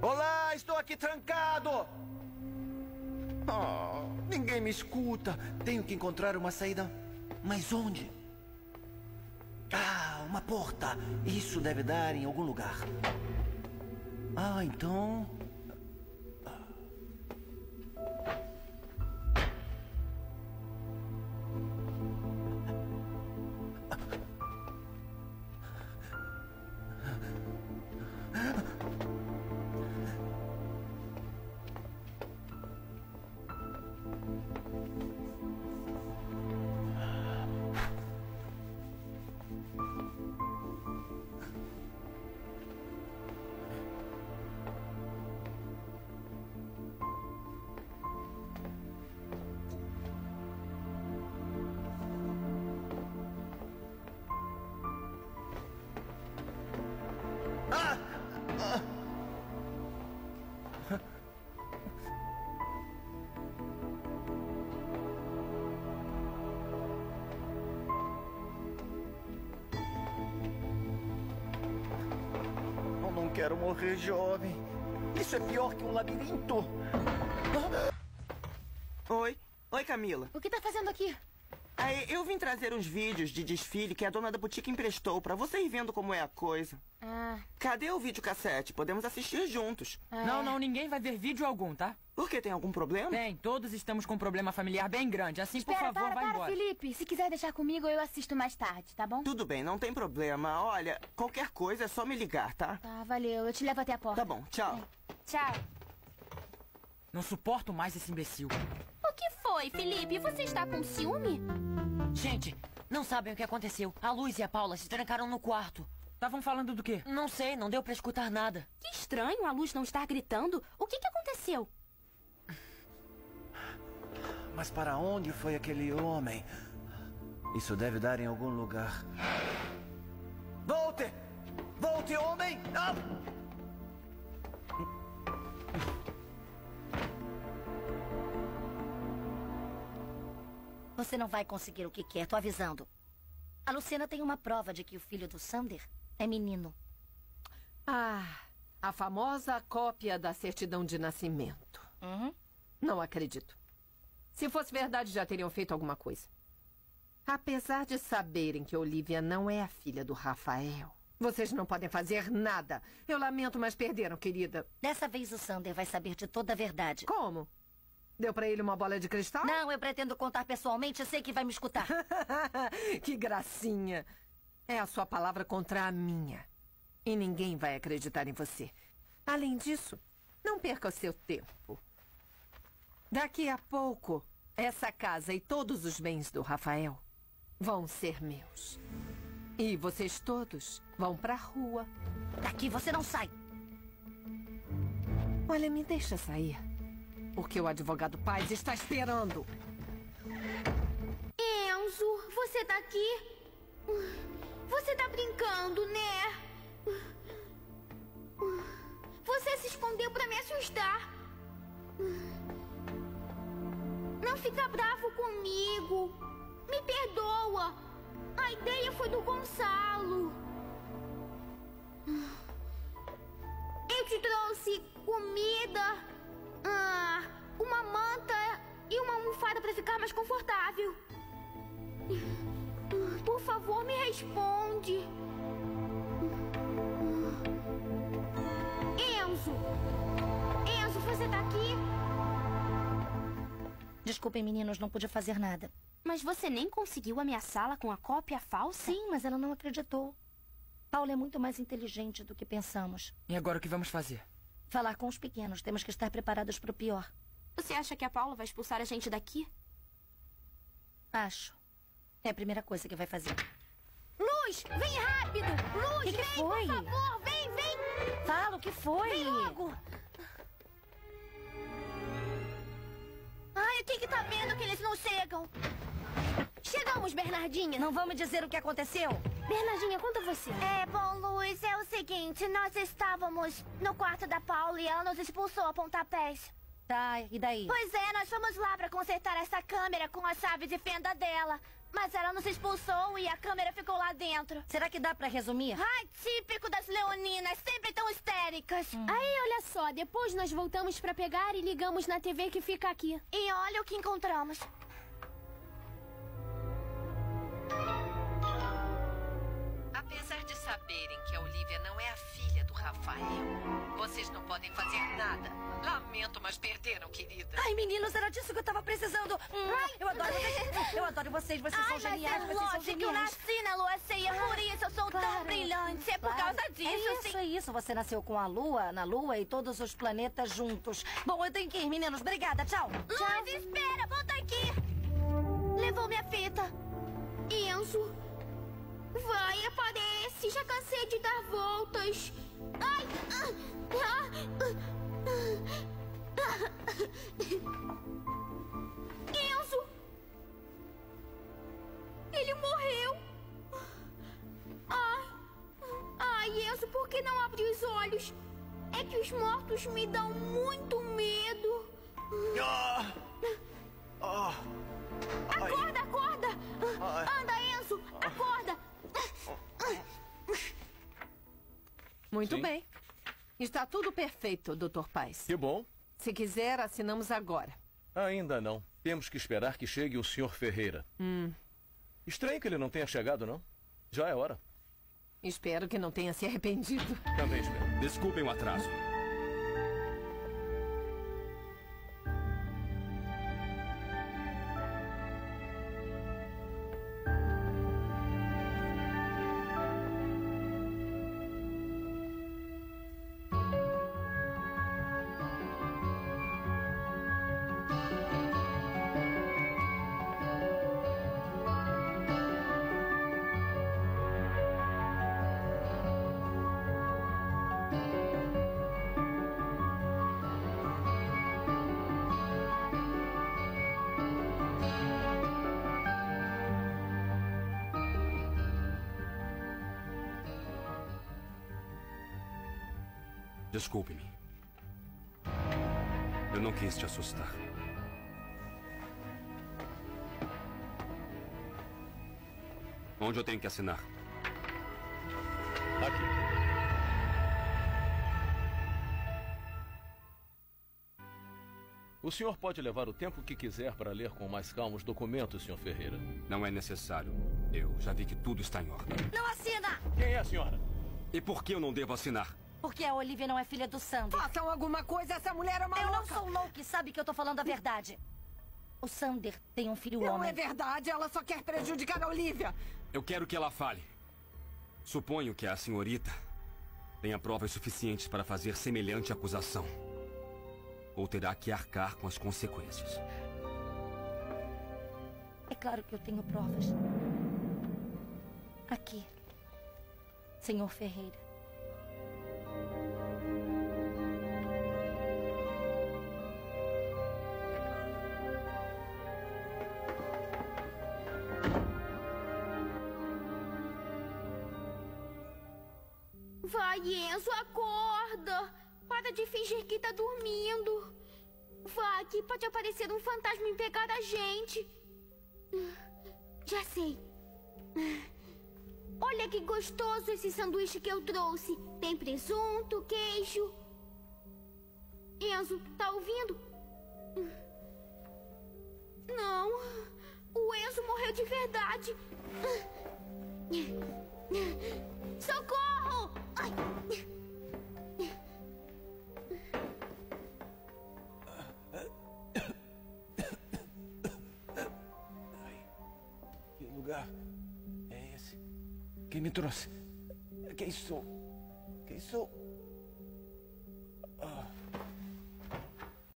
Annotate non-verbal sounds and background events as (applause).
Olá, estou aqui trancado! Oh, ninguém me escuta. Tenho que encontrar uma saída. Mas onde? Ah, uma porta. Isso deve dar em algum lugar. Ah, então. Quero morrer jovem. Isso é pior que um labirinto. Oi. Oi, Camila. O que tá fazendo aqui? Aí, eu vim trazer uns vídeos de desfile que a dona da boutique emprestou pra você ir vendo como é a coisa. Ah, Cadê o videocassete? Podemos assistir juntos. é. Não, não, ninguém vai ver vídeo algum, tá? Por que tem algum problema? Tem, todos estamos com um problema familiar bem grande. Assim, por Espera, favor, para, vá para, embora. Felipe. Se quiser deixar comigo, eu assisto mais tarde, tá bom? Tudo bem, não tem problema. Olha, qualquer coisa é só me ligar, tá? Tá, valeu. Eu te levo até a porta. Tá bom, tchau. Tchau. Não suporto mais esse imbecil. O que foi, Felipe? Você está com ciúme? Gente, não sabem o que aconteceu. A Luz e a Paula se trancaram no quarto. Estavam falando do quê? Não sei, não deu pra escutar nada. Que estranho a luz não estar gritando. O que, que aconteceu? Mas para onde foi aquele homem? Isso deve dar em algum lugar. Volte! Volte, homem! Ah! Você não vai conseguir o que quer, tô avisando. A Luciana tem uma prova de que o filho do Sander é menino. Ah, a famosa cópia da certidão de nascimento. Uhum. Não acredito. Se fosse verdade, já teriam feito alguma coisa. Apesar de saberem que Olivia não é a filha do Rafael, vocês não podem fazer nada. Eu lamento, mas perderam, querida. Dessa vez o Sander vai saber de toda a verdade. Como? Deu pra ele uma bola de cristal? Não, eu pretendo contar pessoalmente, eu sei que vai me escutar. (laughs) que gracinha. É a sua palavra contra a minha. E ninguém vai acreditar em você. Além disso, não perca o seu tempo. Daqui a pouco, essa casa e todos os bens do Rafael vão ser meus. E vocês todos vão pra rua. Daqui você não sai. Olha, me deixa sair. Porque o advogado Paz está esperando. Enzo, você tá aqui? Você tá brincando, né? Você se escondeu pra me assustar. Não fica bravo comigo. Me perdoa. A ideia foi do Gonçalo. Eu te trouxe comida, ah, uma manta e uma almofada pra ficar mais confortável. Por favor, me responde. Enzo! Enzo, você tá aqui? Desculpem, meninos, não pude fazer nada. Mas você nem conseguiu ameaçá-la com a cópia falsa? Sim, mas ela não acreditou. Paula é muito mais inteligente do que pensamos. E agora o que vamos fazer? Falar com os pequenos, temos que estar preparados para o pior. Você acha que a Paula vai expulsar a gente daqui? Acho. É a primeira coisa que vai fazer. Luz, vem rápido! Luz, Que que vem, foi? por favor, vem, vem! Fala, o que foi? Vem logo! Ai, quem que tá vendo que eles não chegam? Chegamos, Bernardinha. Não vamos dizer o que aconteceu? Bernardinha, conta você. É, bom, Luiz, é o seguinte, nós estávamos no quarto da Paula e ela nos expulsou a pontapés. Tá, e daí? Pois é, nós fomos lá pra consertar essa câmera com a chave de fenda dela. Mas ela nos expulsou e a câmera ficou lá dentro. Será que dá pra resumir? Ai, típico das leoninas, sempre tão histéricas. Aí, olha só, depois nós voltamos pra pegar e ligamos na TV que fica aqui. E olha o que encontramos. Apesar de saberem que a Olivia não é a filha podem fazer nada. Lamento, mas perderam, querida. Ai, meninos, era disso que eu tava precisando. Hum, eu adoro vocês. Eu adoro vocês. Vocês Ai, são mas geniais. é Vocês são lógico que eu geniais. nasci na lua cheia, por isso eu sou tão brilhante. É por Claro. causa disso, É isso, sim. é isso. Você nasceu com a Lua, na Lua e todos os planetas juntos. Bom, eu tenho que ir, meninos. Obrigada. Tchau. Luz, espera, volta aqui. Levou minha fita. Enzo. Vai, aparece. Já cansei de dar voltas. Enzo. Ele morreu. Ai. Ai, Enzo, por que não abre os olhos? É que os mortos me dão muito medo. Ah! Ah! Muito Sim. bem. Está tudo perfeito, Dr. Paz. Que bom. Se quiser, assinamos agora. Ainda não. Temos que esperar que chegue o Sr. Ferreira. Hum. Estranho que ele não tenha chegado, não? Já é hora. Espero que não tenha se arrependido. Também espero. Desculpem o atraso. Desculpe-me. Eu não quis te assustar. Onde eu tenho que assinar? Aqui. O senhor pode levar o tempo que quiser para ler com mais calma os documentos, Sr. Ferreira. Não é necessário. Eu já vi que tudo está em ordem. Não assina! Quem é a senhora? E por que eu não devo assinar? Porque a Olivia não é filha do Sander. Façam alguma coisa, essa mulher é uma Eu não louca. sou louca e sabe que eu tô falando a verdade. O Sander tem um filho Não homem. é verdade, ela só quer prejudicar a Olivia. Eu quero que ela fale. Suponho que a senhorita tenha provas suficientes para fazer semelhante acusação. Ou terá que arcar com as consequências. É claro que eu tenho provas. Aqui. Senhor Ferreira. Vai, Enzo, acorda! Para de fingir que tá dormindo. Vai, que pode aparecer um fantasma e pegar a gente. Já sei. Olha que gostoso esse sanduíche que eu trouxe. Tem presunto, queijo. Enzo, tá ouvindo? Não. O Enzo morreu de verdade. Socorro! Ai. Que lugar é esse? Quem me trouxe? Quem sou? Quem sou?